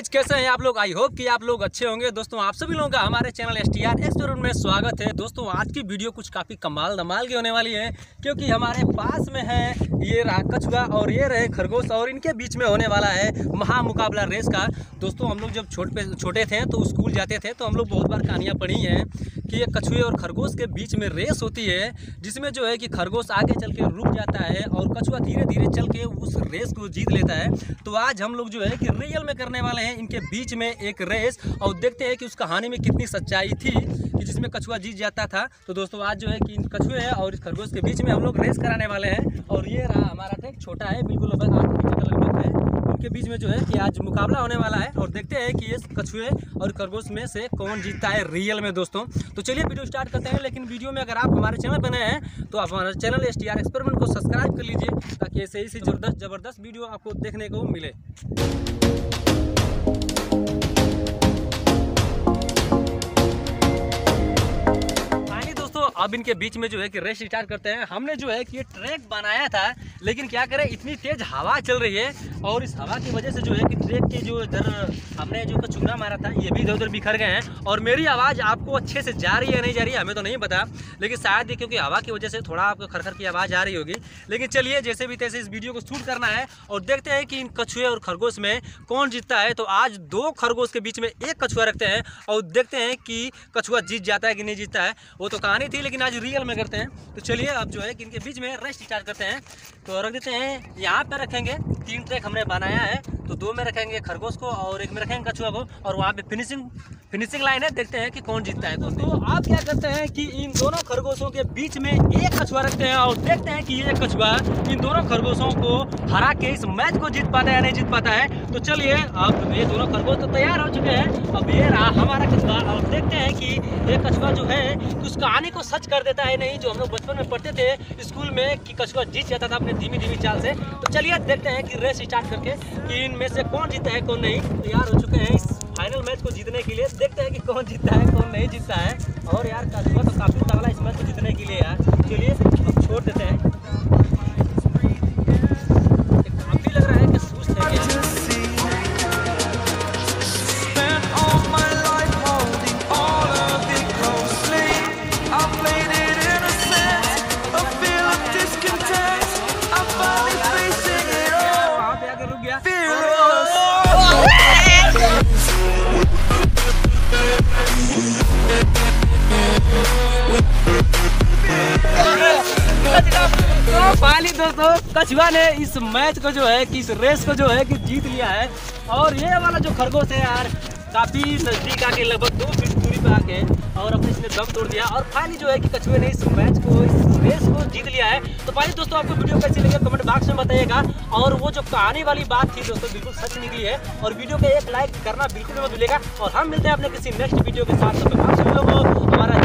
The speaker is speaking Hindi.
गाइज़ कैसे हैं आप लोग? आई होप कि आप लोग अच्छे होंगे। दोस्तों, आप सभी लोगों का हमारे channel S T R experiment में स्वागत है। दोस्तों, आज की वीडियो कुछ काफ़ी कमाल धमाल की होने वाली है, क्योंकि हमारे पास में है ये रहा कछुआ और ये रहे खरगोश और इनके बीच में होने वाला है महामुकाबला रेस का। दोस्तों, हम लोग जब छोटे छोटे थे तो स्कूल जाते थे तो हम लोग बहुत बार कहानियाँ पढ़ी हैं कि ये कछुए और खरगोश के बीच में रेस होती है, जिसमें जो है कि खरगोश आगे चल के रुक जाता है और कछुआ धीरे धीरे चल के उस रेस को जीत लेता है। तो आज हम लोग जो है कि रियल में करने वाले हैं। इनके बीच में एक रेस, और देखते हैं कि उस कहानी में कितनी सच्चाई थी कि जिसमें कछुआ जीत जाता था। तो दोस्तों, आज जो है कि इन कछुए हैं और इस खरगोश के बीच में हम लोग रेस कराने वाले हैं, और ये रहा हमारा टेक छोटा है, बिल्कुल अगर मीटर लगभग है। उनके बीच में जो है कि आज मुकाबला होने वाला है और देखते हैं कि ये कछुए और खरगोश में से कौन जीतता है रियल में दोस्तों। तो चलिए वीडियो स्टार्ट करते हैं, लेकिन वीडियो में अगर आप हमारे चैनल बने हैं तो आप हमारे चैनल एस एक्सपेरिमेंट को सब्सक्राइब कर लीजिए, ताकि ऐसे ही से ज़बरदस्त ज़बरदस्त वीडियो आपको देखने को मिले। अब इनके बीच में जो है कि रेस स्टार्ट करते हैं। हमने जो है कि ये ट्रैक बनाया था लेकिन क्या करें, इतनी तेज हवा चल रही है और इस हवा की वजह से जो है कि ट्रैक के जो इधर, हमने जो चूना मारा था, ये भी इधर उधर बिखर गए हैं। और मेरी आवाज़ आपको अच्छे से जा रही है नहीं जा रही है, हमें तो नहीं पता। लेकिन शायद क्योंकि हवा की वजह से थोड़ा आपको खरखर की आवाज़ आ रही होगी। लेकिन चलिए, जैसे भी तैसे इस वीडियो को शूट करना है और देखते हैं कि इन कछुए और खरगोश में कौन जीतता है तो आज दो खरगोश के बीच में एक कछुआ रखते हैं और देखते हैं कि कछुआ जीत जाता है कि नहीं जीतता है। वो तो कहानी थी, लेकिन आज रियल में करते हैं। तो चलिए, अब जो है कि इनके बीच में रेस्ट स्टार्ट करते हैं। तो रख देते हैं। यहाँ पे रखेंगे। तीन ट्रैक हमने बनाया है। तो दो में रखेंगे खरगोश को और एक में रखेंगे कछुआ को और वहाँ पे फिनिशिंग फिनिशिंग लाइन है देखते हैं कि कौन जीतता है तो, तो आप क्या करते हैं कि इन दोनों खरगोशों के बीच में एक कछुआ रखते हैं और देखते हैं कि ये कछुआ इन दोनों खरगोशों को हरा के इस मैच को जीत पाता है या नहीं जीत पाता है। तो चलिए अब ये दोनों खरगोश तो तैयार हो चुके हैं। अब ये रहा हमारा कछुआ और देखते हैं कि ये कछुआ जो है उस कहानी को सच कर देता है नहीं जो हम लोग बचपन में पढ़ते थे स्कूल में कि कछुआ जीत जाता था अपने धीमी धीमी चाल से। तो चलिए देखते हैं कि रेस स्टार्ट करके कि इनमें से कौन जीता है, कौन नहीं, तैयार हो चुके हैं इस फाइनल मैच को जीतने के लिए। देखते हैं कि कौन जीतता है, कौन नहीं जीतता है। और यार कस्बा तो काफ़ी तगड़ा इस मैच को जीतने के लिए यार। चलिए छोड़ देते हैं। तो फाइनली दोस्तों, कछुआ ने इस मैच को जो है, कि इस रेस को जो है, कि जीत लिया है। और ये वाला जो खरगोश है यार, काफ़ी नज़दीक आके, लगभग दो फीट दूरी पे आके, और अपने इसने दम तोड़ दिया। और फाइनली जो है, कि कछुए ने इस मैच को, इस रेस को जीत लिया है। तो फाइनली दोस्तों, आपको वीडियो कैसी लगी कमेंट बॉक्स में बताइएगा। और वो जो कहानी वाली बात थी दोस्तों, बिल्कुल सच निकली है। और वीडियो को एक लाइक करना बिल्कुल मत भूलिएगा। और हम मिलते हैं अपने किसी नेक्स्ट वीडियो के साथ। तो हमारा